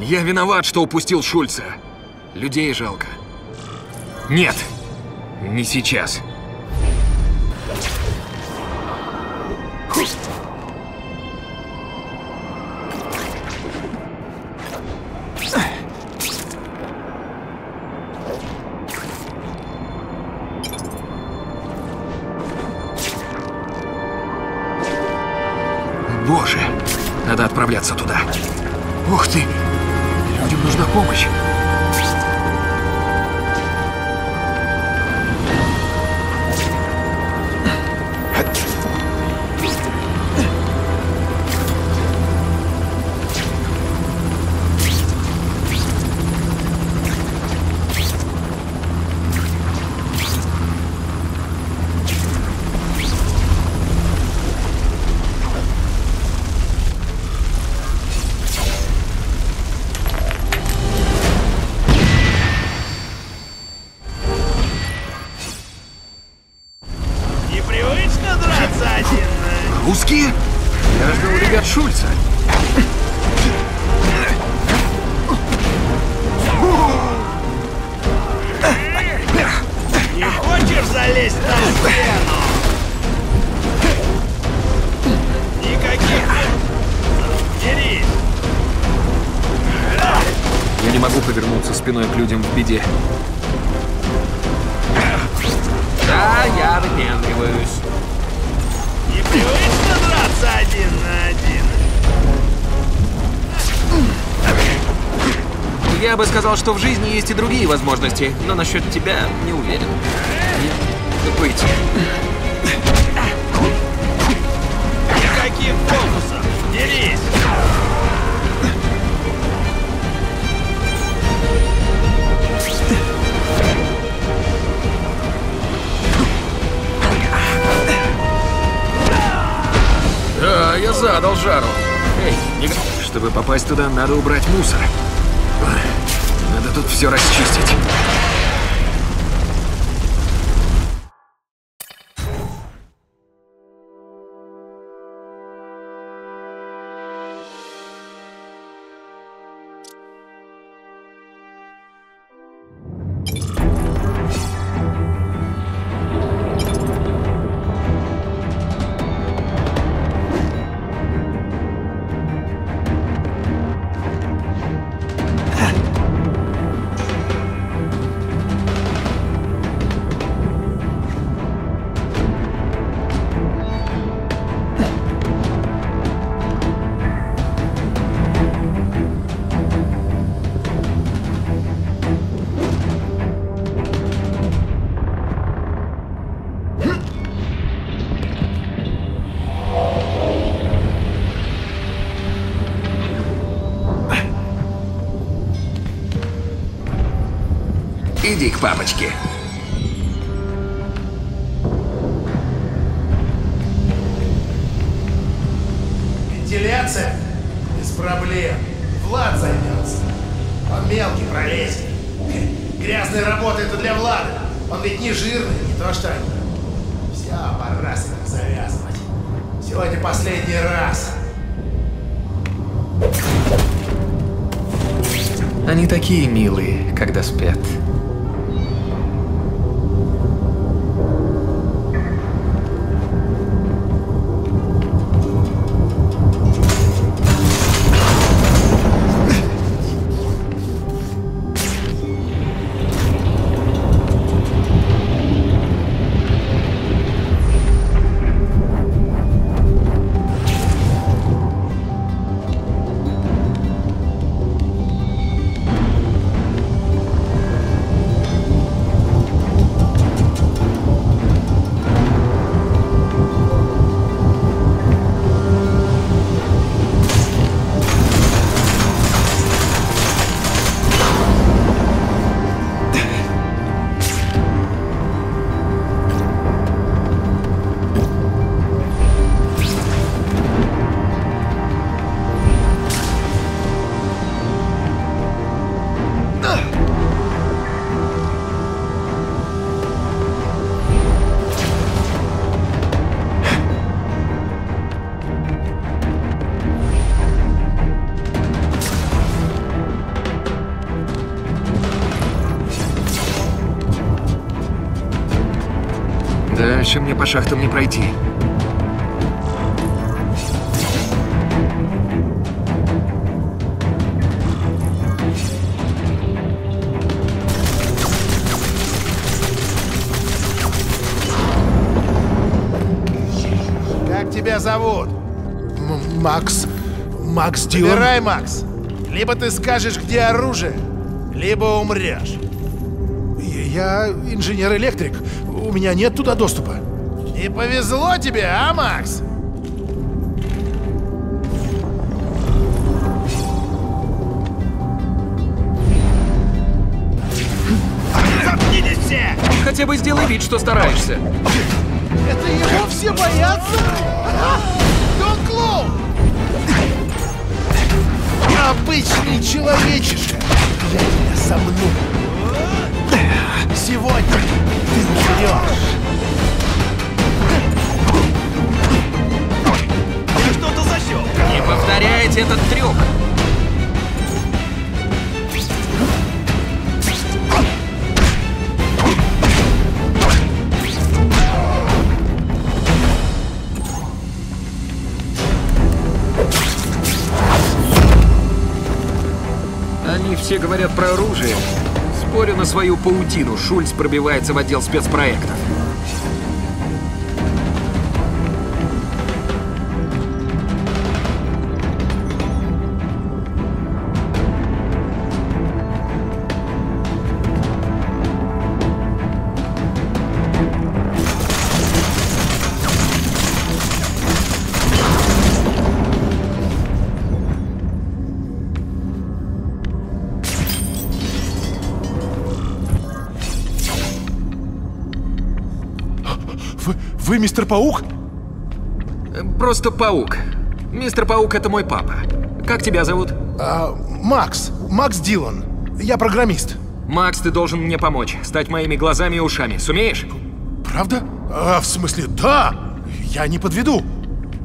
Я виноват, что упустил Шульца. Людей жалко. Нет, не сейчас. Повернуться спиной к людям в беде. Да, я выпендриваюсь. Непривычно драться один на один. Я бы сказал, что в жизни есть и другие возможности, но насчет тебя не уверен. Не быть. Никаких фокусов! Дерись! Да, я задал жару. Эй, не... Чтобы попасть туда, надо убрать мусор. Надо тут все расчистить. Иди к папочке. Вентиляция? Без проблем. Влад займется. Он мелкий, пролезет. Грязная работа это для Влада. Он ведь не жирный, не то что они. Все, пора с этим завязывать. Сегодня последний раз. Они такие милые, когда спят. Шахтам не пройти. Как тебя зовут? М- Макс... Макс Дилан? Выбирай, Макс. Либо ты скажешь, где оружие, либо умрешь. Я инженер-электрик. У меня нет туда доступа. Не повезло тебе, а, Макс? Заткнитесь все! Хотя бы сделай вид, что стараешься. Это его все боятся? Да он клоун! Обычный человечишка. Я тебя сомну. Сегодня ты умрешь. Ты что-то защел! Не повторяйте этот трюк. Они все говорят про оружие. Спорю на свою паутину, Шульц пробивается в отдел спецпроектов. Вы, мистер Паук? Э, Просто паук. Мистер Паук — это мой папа. Как тебя зовут? А, Макс. Макс Дилан. Я программист. Макс, ты должен мне помочь. Стать моими глазами и ушами. Сумеешь? Правда? А, в смысле, да! Я не подведу.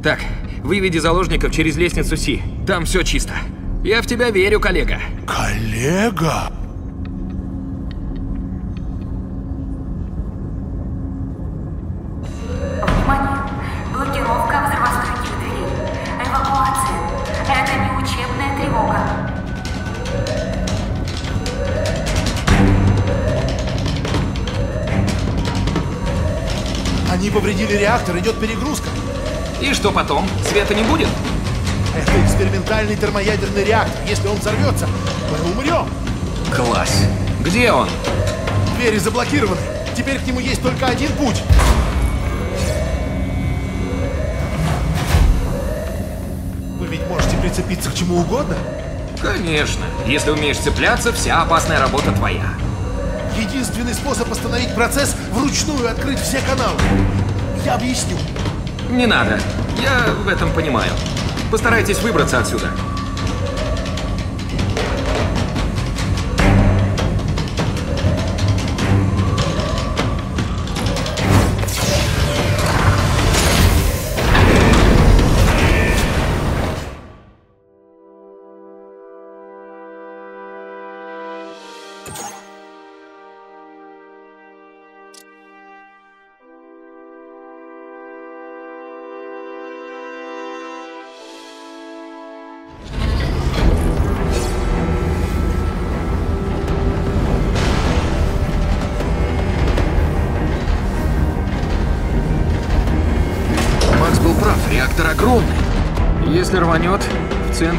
Так, выведи заложников через лестницу Си. Там все чисто. Я в тебя верю, коллега. Коллега? Повредили реактор, идет перегрузка. И что потом? Света не будет? Это экспериментальный термоядерный реактор. Если он взорвется, мы умрем. Класс. Где он? Двери заблокированы. Теперь к нему есть только один путь. Вы ведь можете прицепиться к чему угодно. Конечно. Если умеешь цепляться, вся опасная работа твоя. Единственный способ остановить процесс — вручную открыть все каналы. Я объясню. Не надо. Я в этом понимаю. Постарайтесь выбраться отсюда.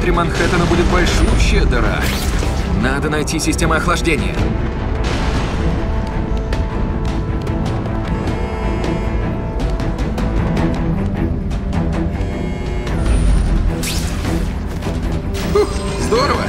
Центре Манхэттена будет большущая дыра. Надо найти систему охлаждения. Ух, здорово!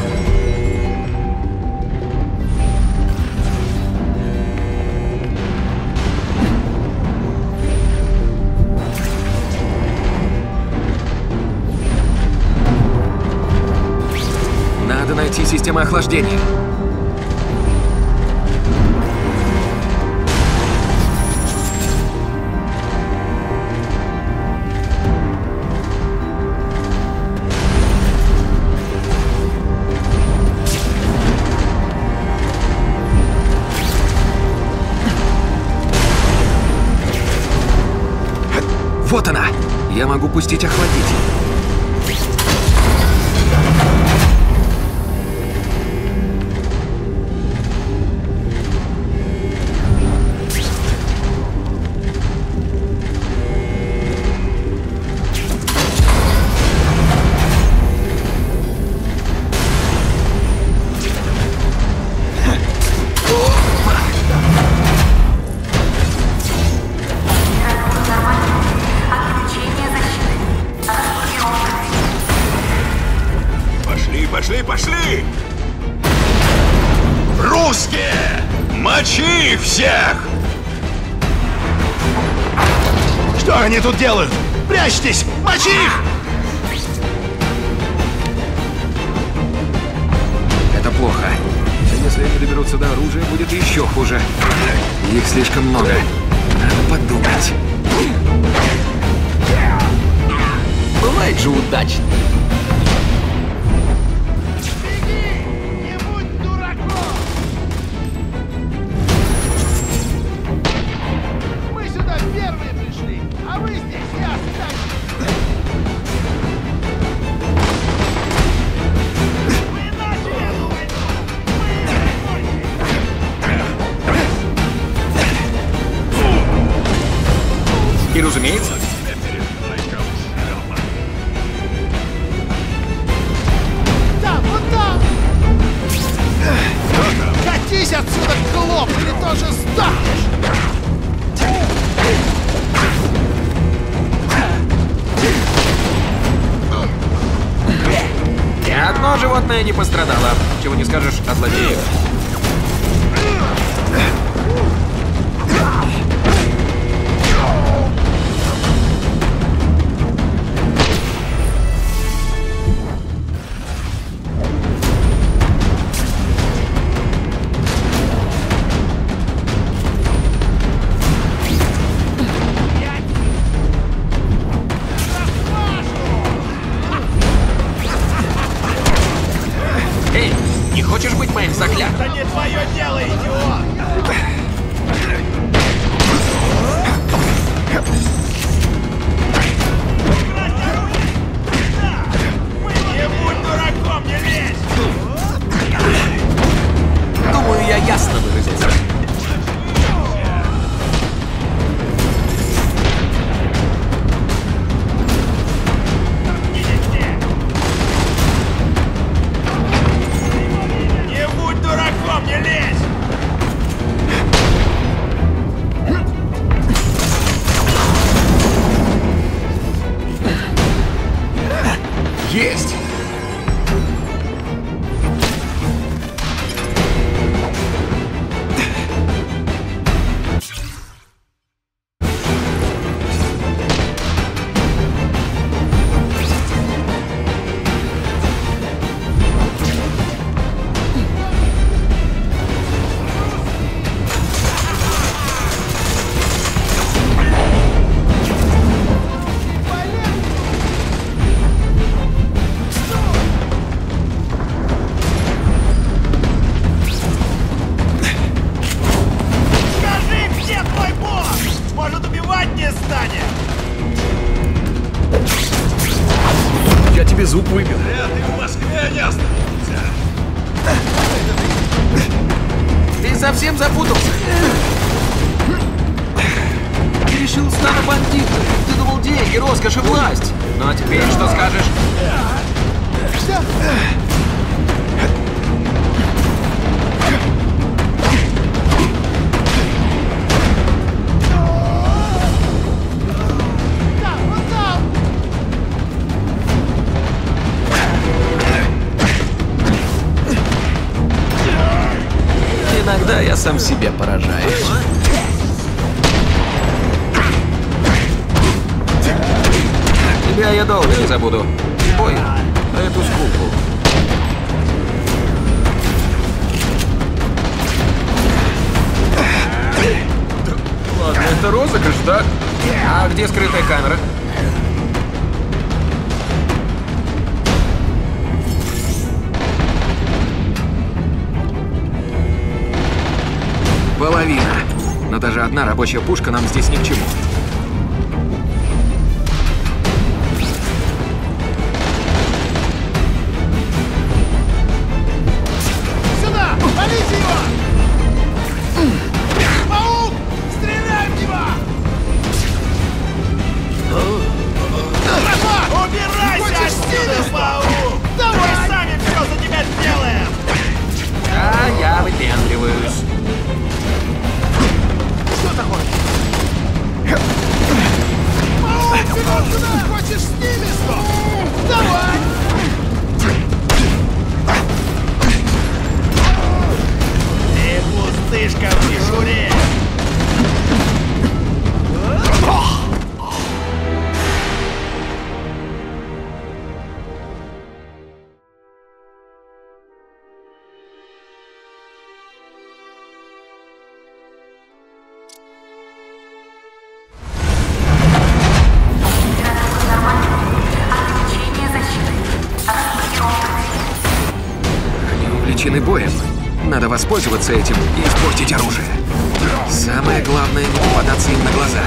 системы охлаждения. Вот она! Я могу пустить охладитель. Всех! Что они тут делают? Прячьтесь! Мочи их! Это плохо. А Если они доберутся до оружия, будет еще хуже. Их слишком много. Надо подумать. Бывает же удачно. И моим заклятым? Это не твое дело, идиот! Сам себе поражаюсь. Тебя я долго не забуду. Ой, эту скуку. Ладно, это розыгрыш, да? А где скрытая камера? Половина. Но даже одна рабочая пушка нам здесь ни к чему. воспользоваться этим и испортить оружие. Самое главное не попадаться им на глаза.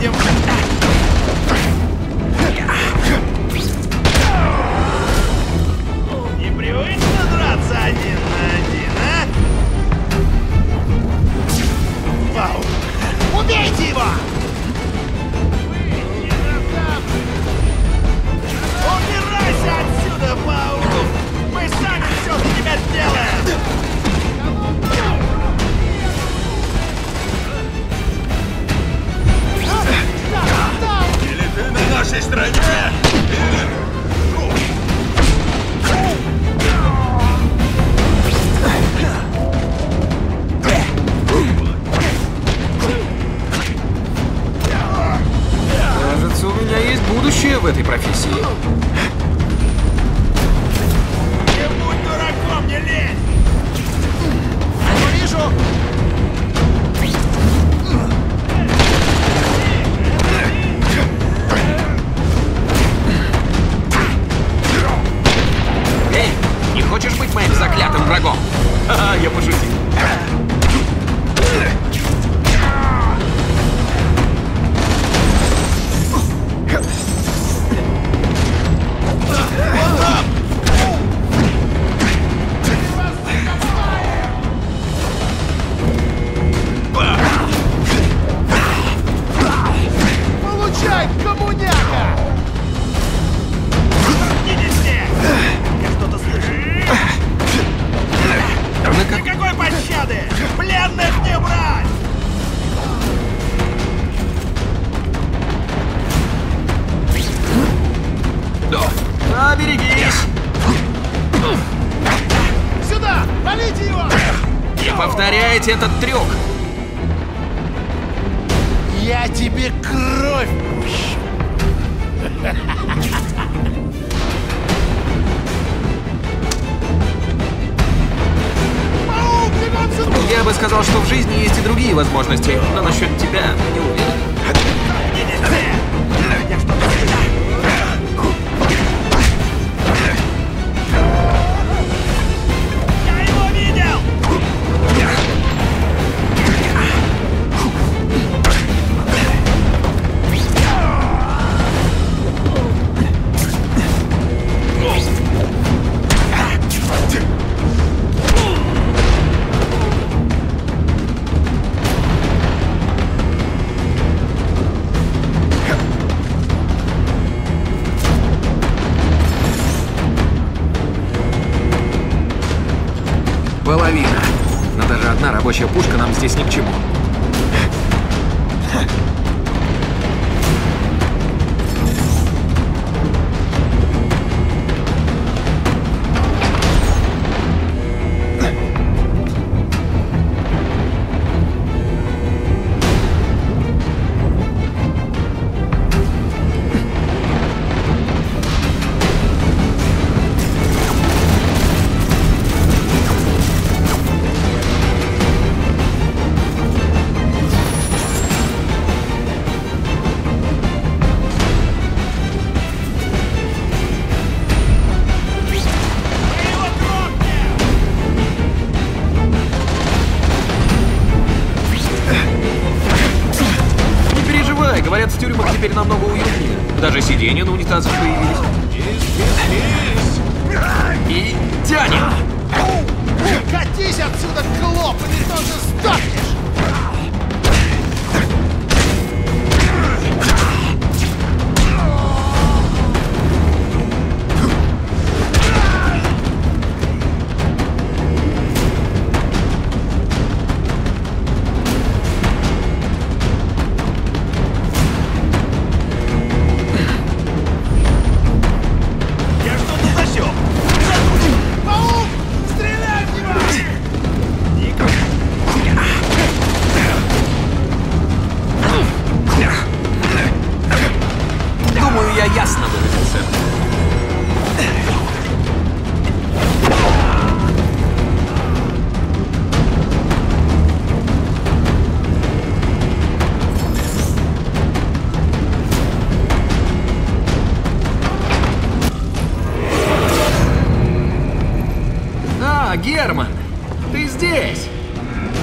medium. этот трюк? Я тебе кровь пущу. Я бы сказал, что в жизни есть и другие возможности, но насчет тебя не уверен. Горящая пушка нам здесь ни к чему.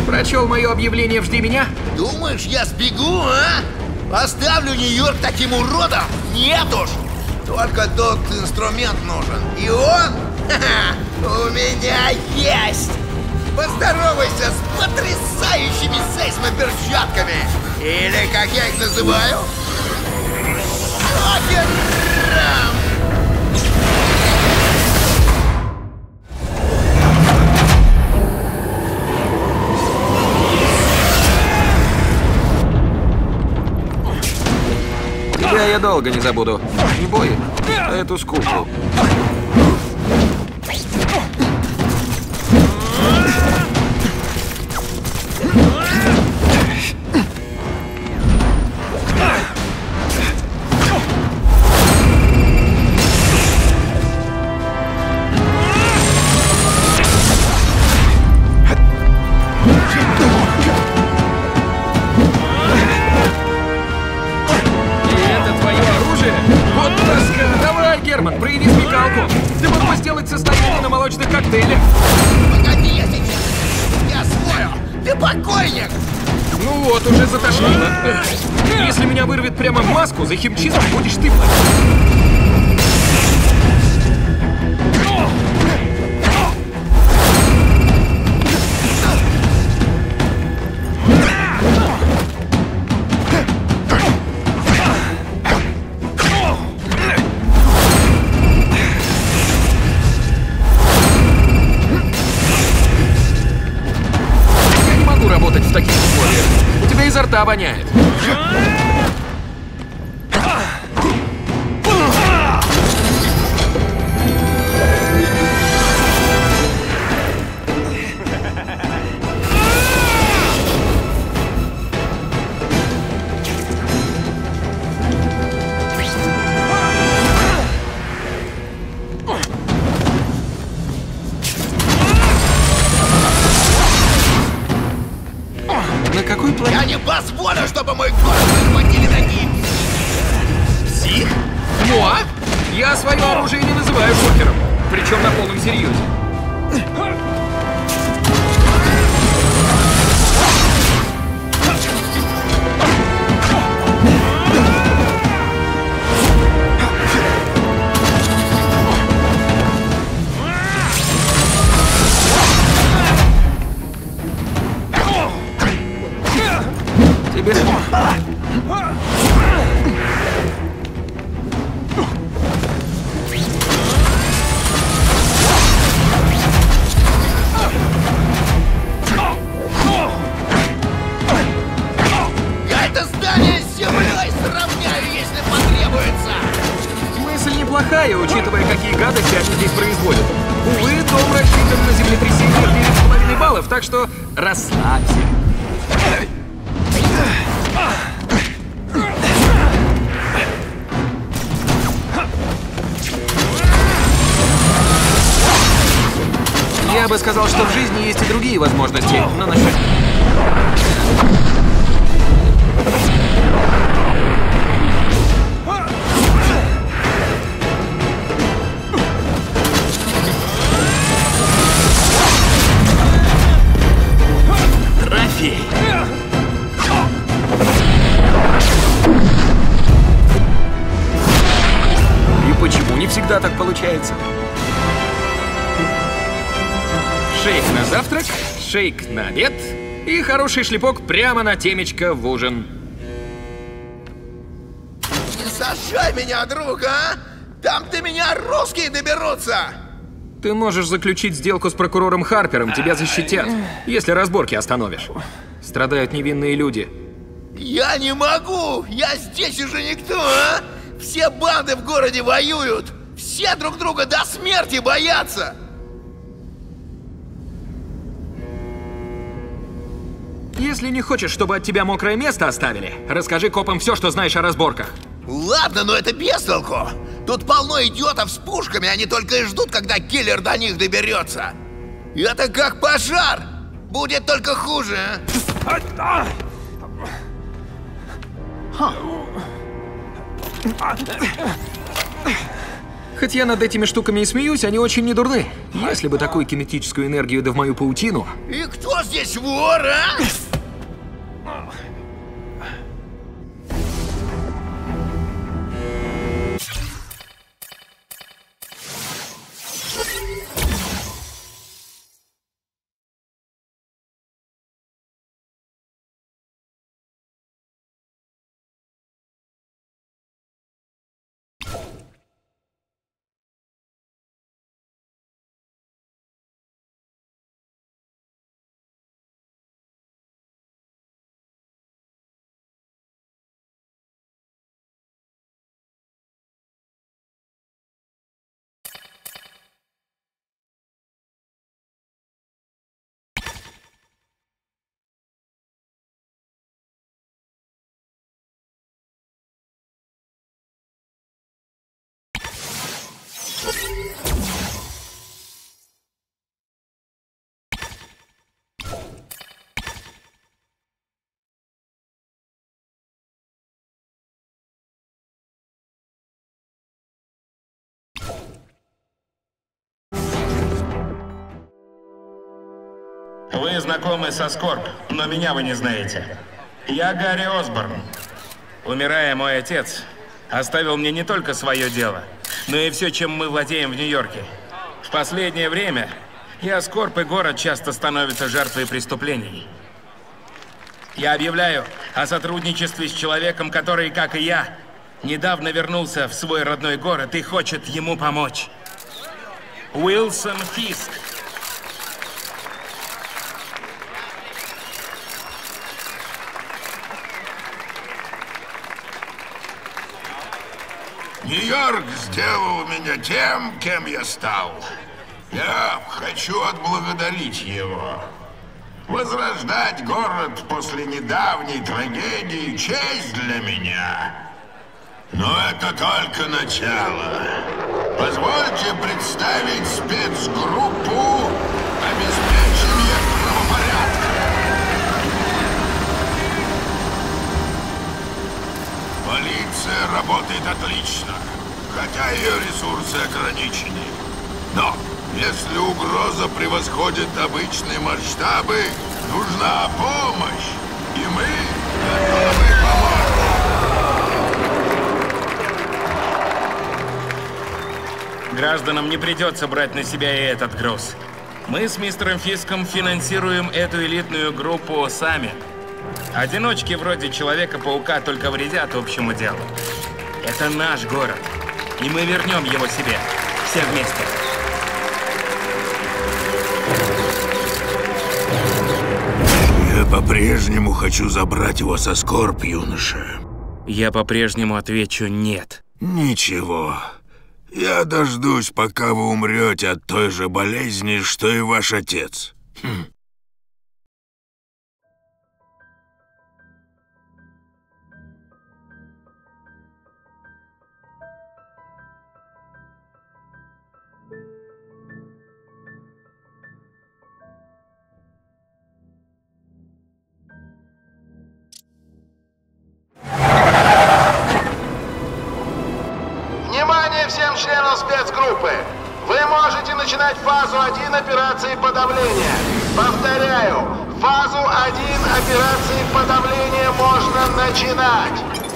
Прочел мое объявление «Жди меня»? Думаешь, я сбегу, а? Оставлю Нью-Йорк таким уродом? Нет уж! Только тот инструмент нужен. И он у меня есть! Поздоровайся с потрясающими сейсмоперчатками! Или, как я их называю, Шокером! Тебя я долго не забуду. Не бой, а эту скуку. Затошнило. Если меня вырвет прямо в маску, за химчистку будешь ты платить. Воняет. Расслабься. Я бы сказал, что в жизни есть и другие возможности, но насчет... Шейк на завтрак, шейк на обед и хороший шлепок прямо на темечко в ужин. Не сажай меня, друг, а! Там до меня русские доберутся! Ты можешь заключить сделку с прокурором Харпером, тебя защитят, если разборки остановишь. Страдают невинные люди. Я не могу! Я здесь уже никто, а! Все банды в городе воюют! Все друг друга до смерти боятся! Если не хочешь, чтобы от тебя мокрое место оставили, расскажи копам все, что знаешь о разборках. Ладно, но это без толку. Тут полно идиотов с пушками, они только и ждут, когда киллер до них доберется. Это как пожар! Будет только хуже, а? Хоть я над этими штуками и смеюсь, они очень недурны. Если бы такую кинетическую энергию да в мою паутину... И кто здесь вор, а? Вы знакомы со Скорб, но меня вы не знаете. Я Гарри Осборн. Умирая, мой отец оставил мне не только свое дело, но и все, чем мы владеем в Нью-Йорке. В последнее время я Скорб и город часто становятся жертвой преступлений. Я объявляю о сотрудничестве с человеком, который, как и я, недавно вернулся в свой родной город и хочет ему помочь. Уилсон Фиск. Нью-Йорк сделал меня тем, кем я стал. Я хочу отблагодарить его. Возрождать город после недавней трагедии – честь для меня. Но это только начало. Позвольте представить спецгруппу работает отлично, хотя ее ресурсы ограничены. Но если угроза превосходит обычные масштабы, нужна помощь, и мы готовы помочь. Гражданам не придется брать на себя и этот груз. Мы с мистером Фиском финансируем эту элитную группу сами. Одиночки вроде Человека-паука только вредят общему делу. Это наш город, и мы вернем его себе. Все вместе. Я по-прежнему хочу забрать его со Скорб, юноша. Я по-прежнему отвечу «нет». Ничего. Я дождусь, пока вы умрете от той же болезни, что и ваш отец. Хм. Членам спецгруппы! Вы можете начинать фазу 1 операции подавления. Повторяю, фазу 1 операции подавления можно начинать.